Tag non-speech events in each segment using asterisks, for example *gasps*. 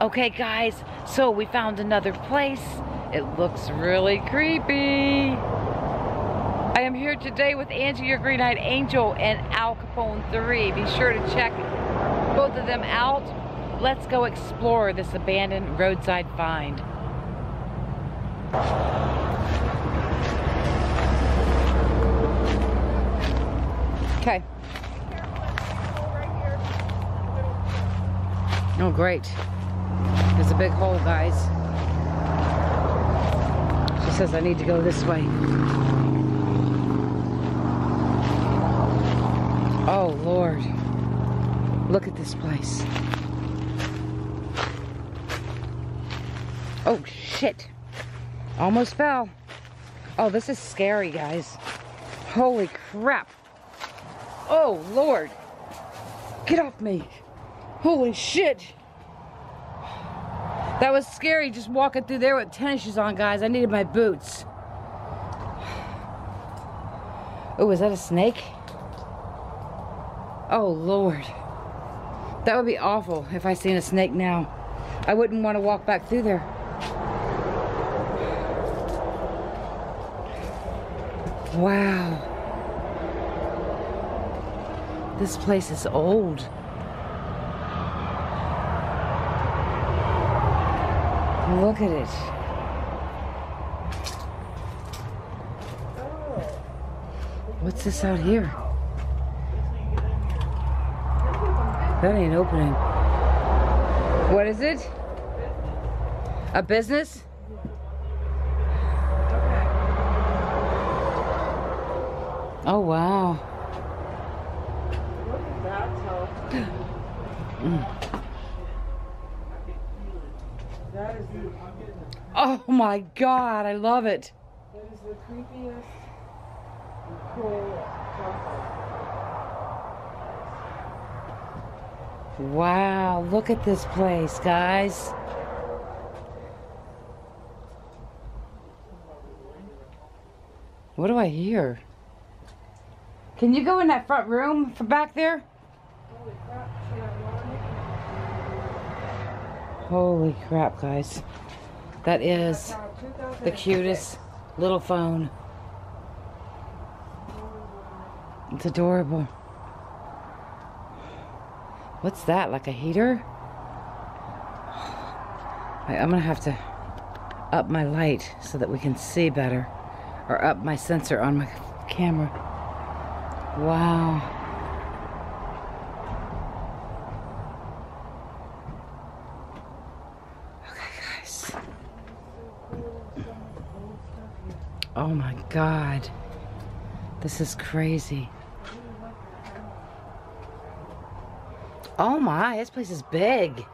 Okay, guys, so we found another place. It looks really creepy. I am here today with Angie, your green-eyed angel, and Al Capone 3. Be sure to check both of them out. Let's go explore this abandoned roadside find. Okay. Oh, great. A big hole, guys. She says I need to go this way. Oh, Lord. Look at this place. Oh, shit. Almost fell. Oh, this is scary, guys. Holy crap. Oh, Lord. Get off me. Holy shit. That was scary just walking through there with tennis shoes on, guys. I needed my boots. Oh, is that a snake? Oh, Lord. That would be awful if I seen a snake now. I wouldn't want to walk back through there. Wow. This place is old. Look at it. What's this out here? That ain't opening. What is it? A business? Oh, wow. *gasps* Oh my god, I love it. That is the creepiest cool Wow, look at this place, guys. What do I hear? Can you go in that front room from back there? Holy crap, guys. That is the cutest little phone. It's adorable. What's that? Like a heater? I'm gonna have to up my light so that we can see better. Or up my sensor on my camera. Wow. Okay, guys. Oh my god. This is crazy. Oh my, this place is big.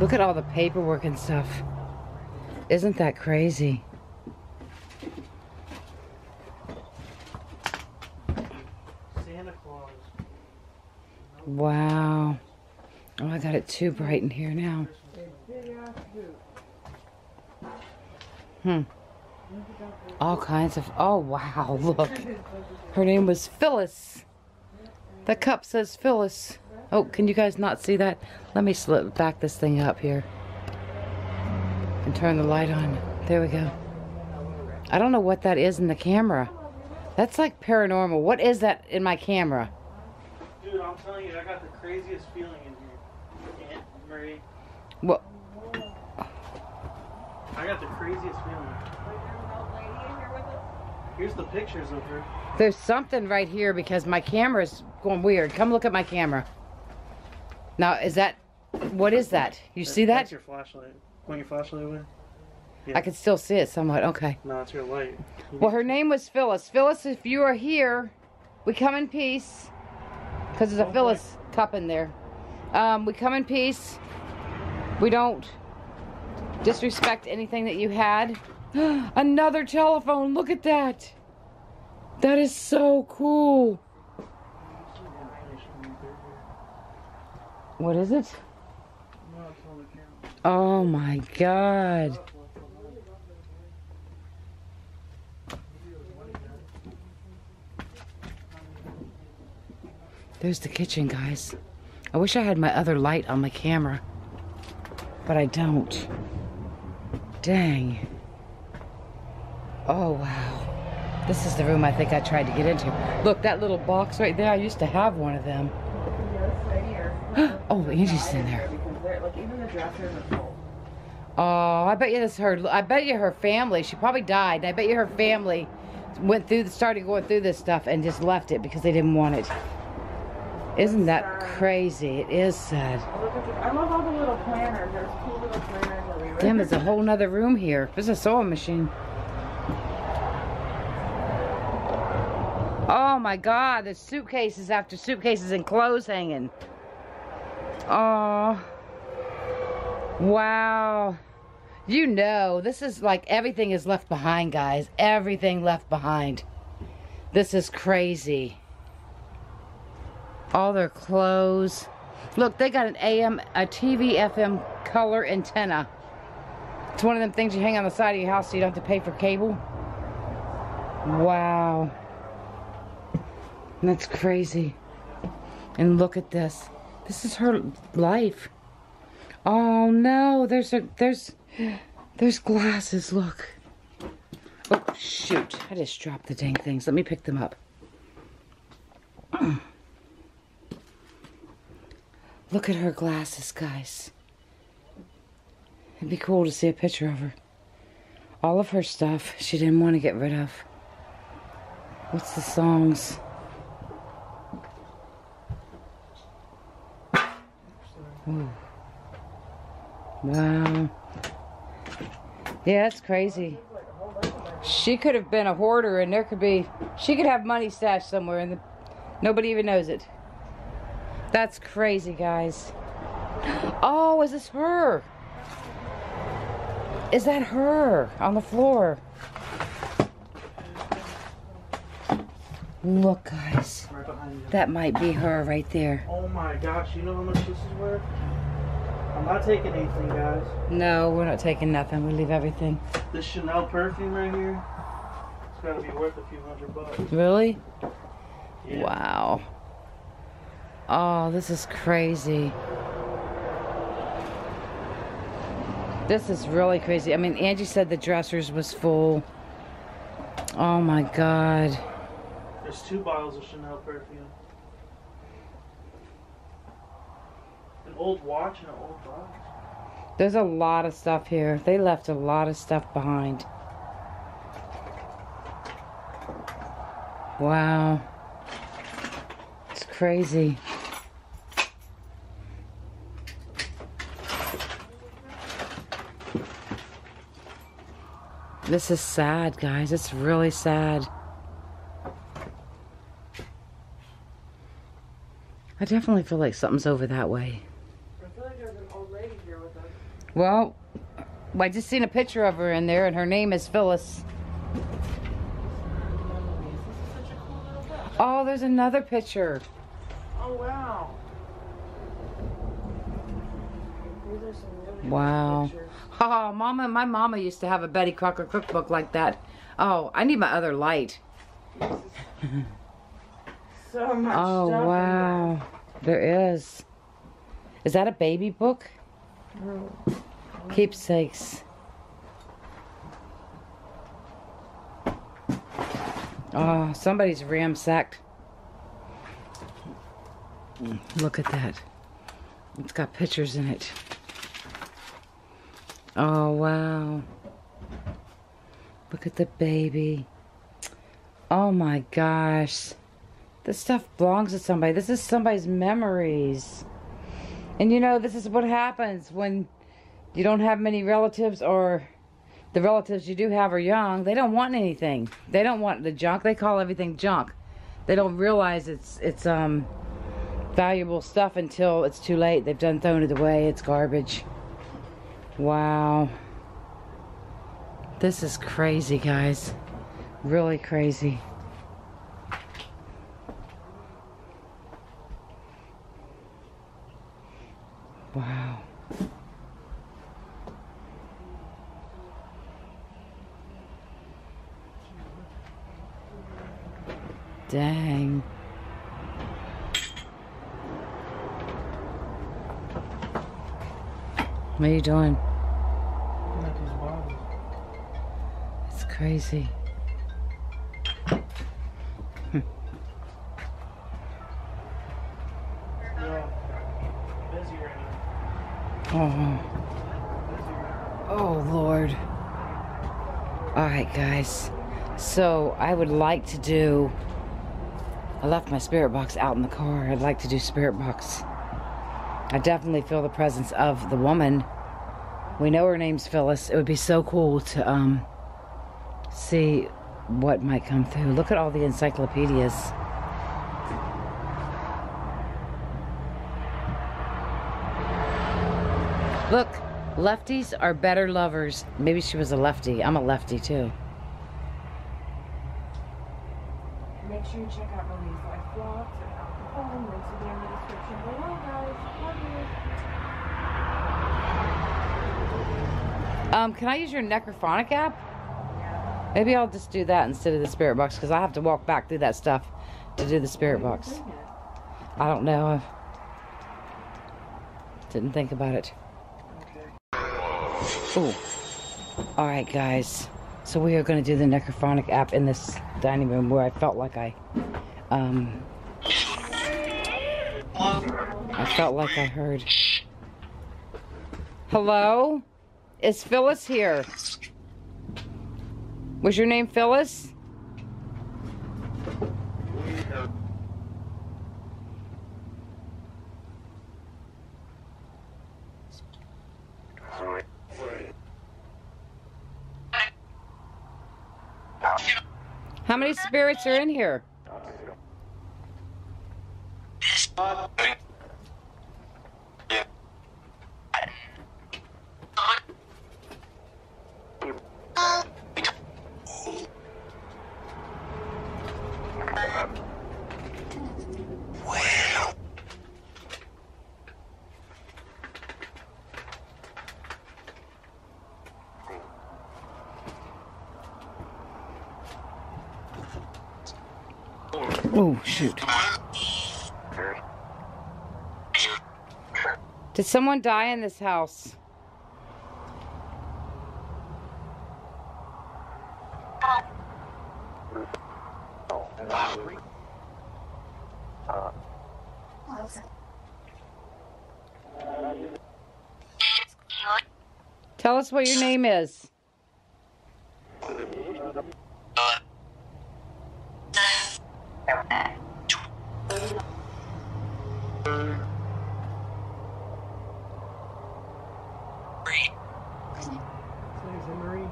Look at all the paperwork and stuff. Isn't that crazy? Santa Claus. Wow. Oh, I got it too bright in here now. Hmm. All kinds of. Oh, wow. *laughs* Look. Her name was Phyllis. The cup says Phyllis. Oh, can you guys not see that? Let me slip back this thing up here. And turn the light on. There we go. I don't know what that is in the camera. That's like paranormal. What is that in my camera? Dude, I'm telling you, I got the craziest feeling in here. Aunt Marie. What? I got the craziest feeling. Wait, there's an old lady in here with us? Here's the pictures of her. There's something right here because my camera's going weird. Come look at my camera. Now, is that, what is that? You see that? That's that? your flashlight. Point your flashlight away. Yeah. I can still see it somewhat. Okay. No, it's your light. You Well, her name was Phyllis. Phyllis, if you are here, we come in peace. Because there's a Okay. Phyllis cup in there. Um, we come in peace. We don't disrespect anything that you had. *gasps* Another telephone. Look at that. That is so cool. What is it? Oh my god. There's the kitchen, guys. I wish I had my other light on my camera, but I don't. Dang. Oh, wow. This is the room I think I tried to get into. Look, that little box right there, I used to have one of them. *gasps* oh, Angie's in there. Oh, I bet you this her. I bet you her family. She probably died. I bet you her family went through, started going through this stuff and just left it because they didn't want it. Isn't that crazy? It is sad. Look at the, I love all the little planners. There's cool little planners everywhere. Damn, there's a whole nother room here. There's a sewing machine. Oh my God, there's suitcases after suitcases and clothes hanging. Oh. Wow. You know, this is like everything is left behind, guys. Everything left behind. This is crazy. All their clothes. Look, they got an AM, a TV FM color antenna. It's one of them things you hang on the side of your house so you don't have to pay for cable. Wow. That's crazy. And look at this. This is her life. Oh no, there's a there's there's glasses, look. Oh shoot. I just dropped the dang things. Let me pick them up. *clears throat* Look at her glasses, guys. It'd be cool to see a picture of her. All of her stuff she didn't want to get rid of. What's the songs? Ooh. Wow. Yeah, it's crazy. She could have been a hoarder and there could be, she could have money stashed somewhere and the, nobody even knows it. That's crazy, guys. Oh, is this her? Is that her on the floor? Look, guys. Right. That might be her right there. Oh my gosh, you know how much this is worth? I'm not taking anything, guys. No, we're not taking nothing. We leave everything. This Chanel perfume right here, it's gotta be worth a few hundred bucks. Really? Yeah. Wow. Oh, this is crazy. This is really crazy. I mean, Angie said the dressers was full. Oh my God. There's two bottles of Chanel perfume. An old watch and an old box. There's a lot of stuff here. They left a lot of stuff behind. Wow. It's crazy. This is sad, guys. It's really sad. I definitely feel like something's over that way. Like there's an old lady here with us. Well, I just seen a picture of her in there, and her name is Phyllis. This is such a cool little book. Oh, there's another picture. Oh wow. These are some really Wow. Oh, mama, my mama used to have a Betty Crocker cookbook like that. Oh, I need my other light. *laughs* So much Oh, wow. There is. Is that a baby book? Keepsakes. Oh, somebody's ramsacked. Look at that. It's got pictures in it. Oh, wow. Look at the baby. Oh my gosh. This stuff belongs to somebody. This is somebody's memories. And you know, this is what happens when you don't have many relatives or the relatives you do have are young. They don't want anything. They don't want the junk. They call everything junk. They don't realize it's it's um valuable stuff until it's too late. They've done thrown it away. It's garbage. Wow. This is crazy, guys. Really crazy. Wow. Dang. What are you doing? Looking at these bottles. It's crazy. *laughs* Yo, busy right now. Oh, oh Lord. All right, guys. So I would like to do. I left my spirit box out in the car. I'd like to do spirit box. I definitely feel the presence of the woman. We know her name's Phyllis. It would be so cool to um see what might come through. Look at all the encyclopedias. Look, lefties are better lovers. Maybe she was a lefty. I'm a lefty too. Make sure you check out Marie's life vlogs alcohol links will be in the description below, guys. Love you. Um, can I use your Necrophonic app? Maybe I'll just do that instead of the spirit box because I have to walk back through that stuff to do the spirit box. I don't know. I Didn't think about it. Ooh. All right, guys. So we are going to do the Necrophonic app in this dining room where I felt like I, um, I felt like I heard. Hello? Is Phyllis here? Was your name Phyllis? How many spirits are in here? Oh, shoot. Did someone die in this house? Tell us what your name is. Susan Marie.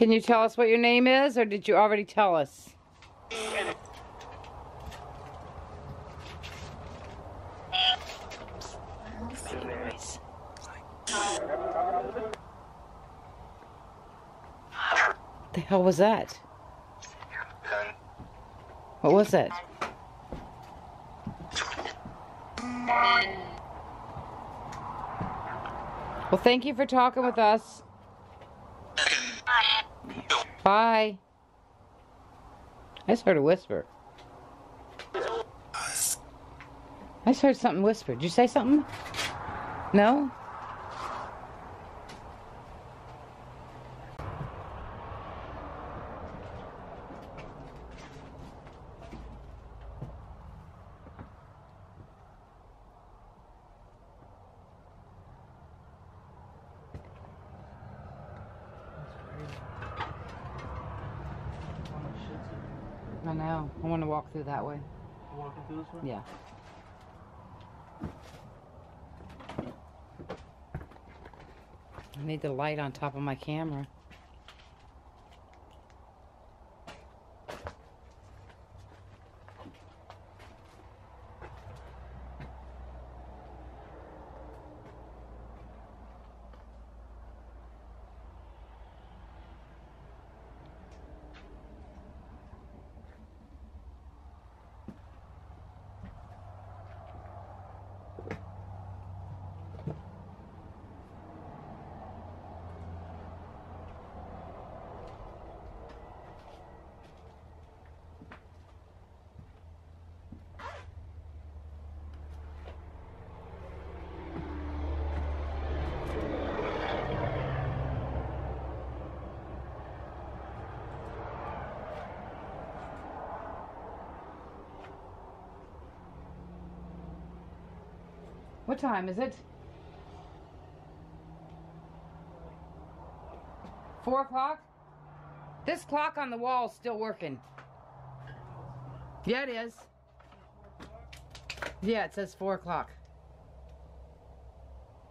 Can you tell us what your name is, or did you already tell us? The hell was that? What was that? Well, thank you for talking with us. I just heard a whisper. I just heard something whisper. Did you say something? No? How much shit's in I know. I want to walk through that way. Walking through this way? Yeah. I need the light on top of my camera. What time is it? Four o'clock? This clock on the wall is still working. Yeah, it is. Yeah, it says four o'clock.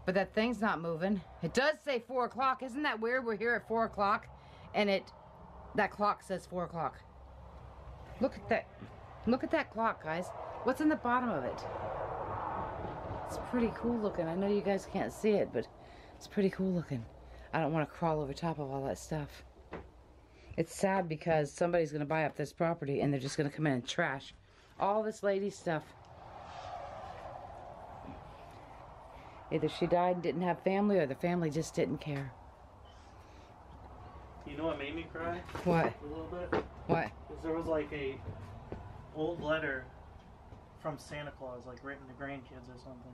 But that thing's not moving. It does say four o'clock. Isn't that weird? We're here at four o'clock and it that clock says four o'clock. Look at that. Look at that clock, guys. What's in the bottom of it? It's pretty cool looking. I know you guys can't see it, but it's pretty cool looking. I don't want to crawl over top of all that stuff. It's sad because somebody's going to buy up this property and they're just going to come in and trash all this lady's stuff. Either she died and didn't have family or the family just didn't care. You know what made me cry What? a little bit? What? Is there was like a old letter from Santa Claus, like written to grandkids or something.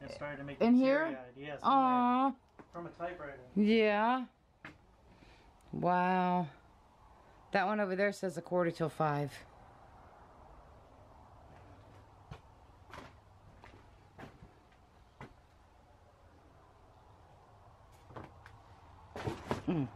And started to make In here? Yes. Aww. From a typewriter. Yeah. Wow. That one over there says a quarter till five. Mm.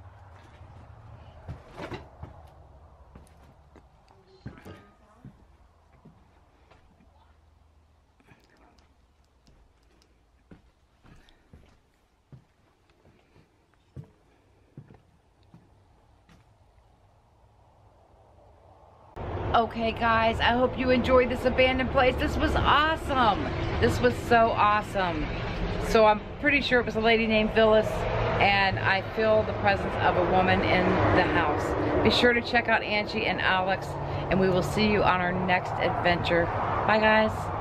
Okay, guys, I hope you enjoyed this abandoned place. This was awesome. This was so awesome. So I'm pretty sure it was a lady named Phyllis, and I feel the presence of a woman in the house. Be sure to check out Angie and Alex, and we will see you on our next adventure. Bye, guys.